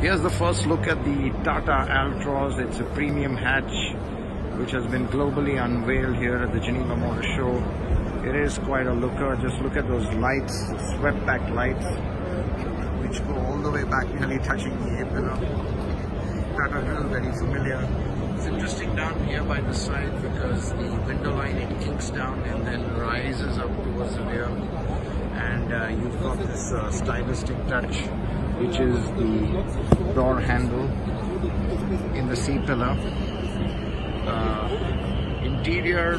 Here's the first look at the Tata Altroz. It's a premium hatch which has been globally unveiled here at the Geneva Motor Show. It is quite a looker. Just look at those lights, swept back lights, which go all the way back, nearly touching the A-pillar. Tata Hill, very familiar. It's interesting down here by the side because the window line it kinks down and then rises up towards the rear. And uh, you've got this uh, stylistic touch which is the door handle in the C pillar. Uh, interior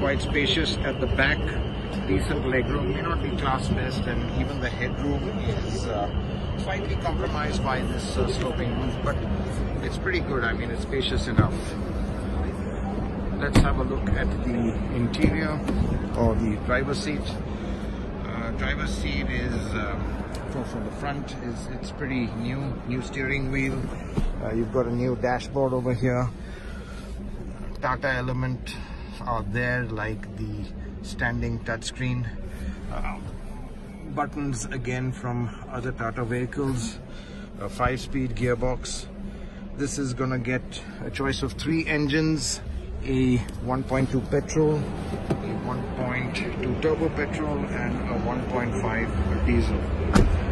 quite spacious at the back, decent legroom, may not be class best, and even the headroom is uh, slightly compromised by this uh, sloping roof, but it's pretty good. I mean, it's spacious enough. Let's have a look at the interior or the driver's seat. Driver's seat is uh, for, the front is it's pretty new new steering wheel. Uh, you've got a new dashboard over here. Tata element are there like the standing touchscreen. Uh, buttons again from other tata vehicles. A five speed gearbox. This is gonna get a choice of three engines a 1.2 petrol a 1.2 turbo petrol and a 1.5 diesel